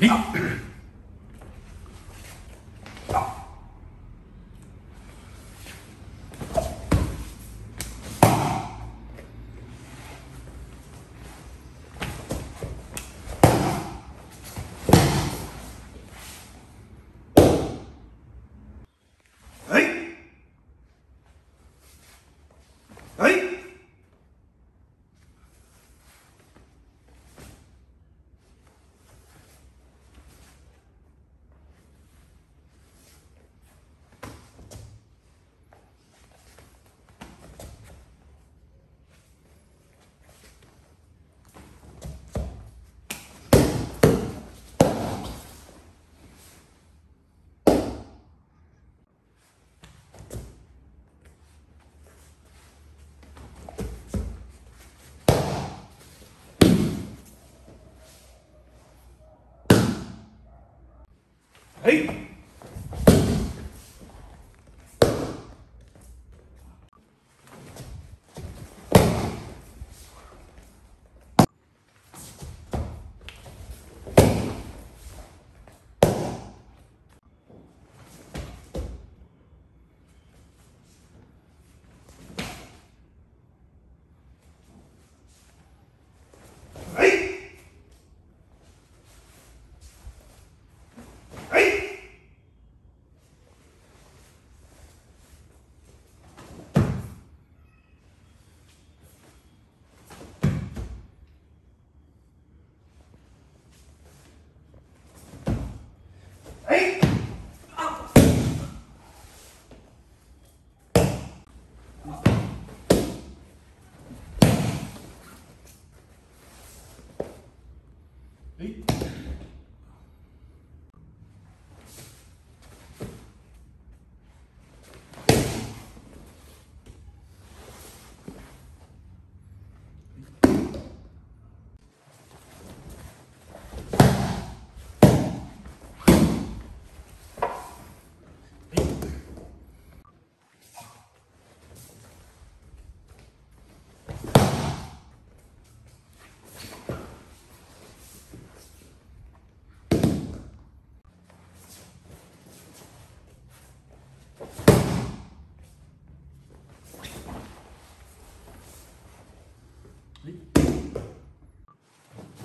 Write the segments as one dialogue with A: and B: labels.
A: い Hey! Hey!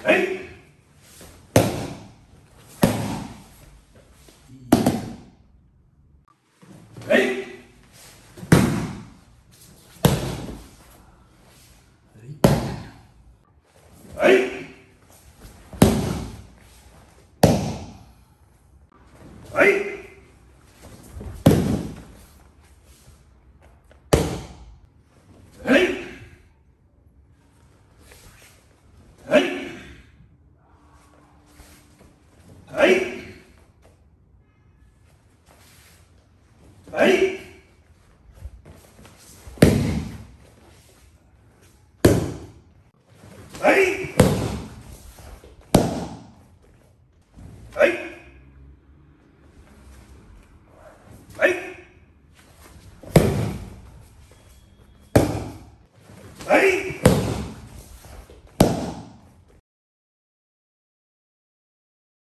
A: 哎！哎！はい。はい。はい。